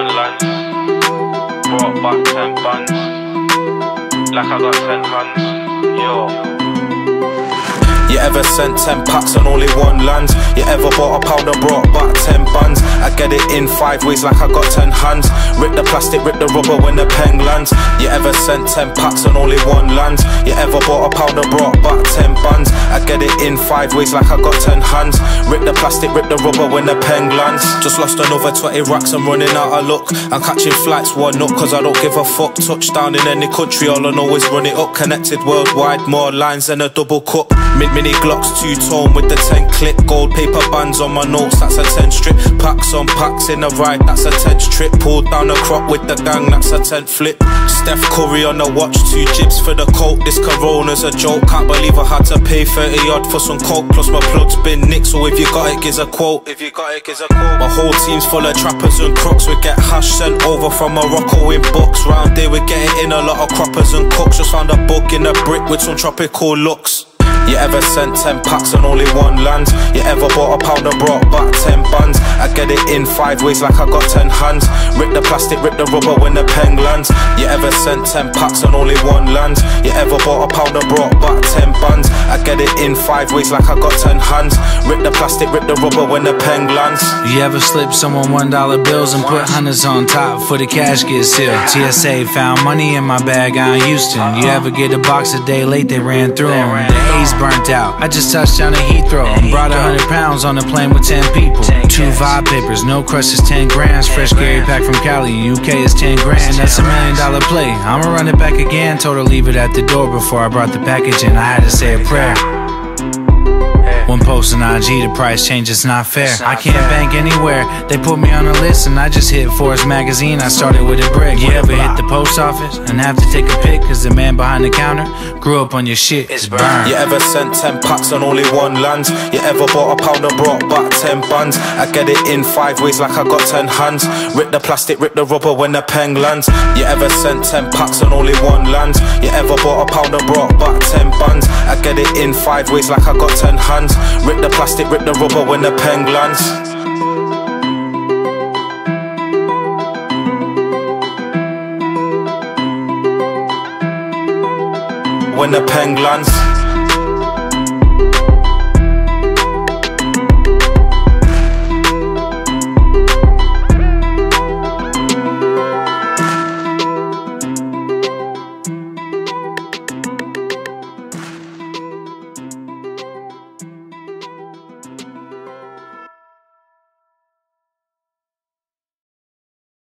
Woodlands. Brought back ten buns. Like I got ten hands. Yo. You ever sent ten packs and only one lands? You ever bought a pound and brought back get it in five ways like I got 10 hands. Rip the plastic, rip the rubber when the pen lands. You ever sent 10 packs and only one lands? You ever bought a powder brought back 10 buns? I get it in five ways like I got 10 hands. Rip the plastic, rip the rubber when the pen lands. Just lost another 20 racks, I'm running out of luck. I'm catching flights, one up, cause I don't give a fuck. Touchdown in any country, all I know is run it up. Connected worldwide, more lines than a double cup. Mid mini Glocks, two tone with the 10 clip. Gold paper bands on my notes, that's a 10 strip. Packs on packs in the ride, that's a 10 trip. Pulled down the crop with the gang, that's a 10 flip. Steph Curry on the watch, two jibs for the coat. This corona's a joke, can't believe I had to pay 30 odd for some coke. Plus my plug's been nicked, so if you got it, gives a quote. If you got it, gives a quote. My whole team's full of trappers and crooks. We get hash sent over from Morocco in books. Round there, we get it in a lot of croppers and cooks. Just found a book in a brick with some tropical looks. You ever sent 10 packs and only one lands? You ever bought a powder brought back 10 buns? I get it in five ways like I got 10 hands. Rip the plastic, rip the rubber when the pen lands. You ever sent 10 packs and only one lands? You ever bought a powder brought back 10 buns? I get it in five ways like I got 10 hands. Rip the plastic, rip the rubber when the pen lands. You ever slip someone one dollar bills and put hundreds on top for the cash gets sealed? TSA found money in my bag out in Houston. You ever get a box a day late? They ran through through 'em. The A's burnt out. I just touched down at Heathrow and brought a hundred pounds on a plane with ten people. Two vibe papers, no crush is ten grams. Fresh Gary pack from Cali, UK is ten grand. That's a million dollar play. I'ma run it back again. Told her leave it at the door before I brought the package in. I had to say a prayer. One post on IG, the price change, is not fair. I can't bank anywhere. They put me on a list and I just hit Forbes magazine. I started with a brick. You ever hit the post office and have to take a pic cause the man behind the counter grew up on your shit? It's burned. You ever sent 10 packs and only one lands? You ever bought a powder brought back 10 buns? I get it in five ways like I got 10 hands. Rip the plastic, rip the rubber when the pen lands. You ever sent 10 packs and only one lands? You ever bought a powder brought back 10 buns? I get it in five ways like I got 10 hands. Rip the plastic, rip the rubber when the pen lands. When the pen lands.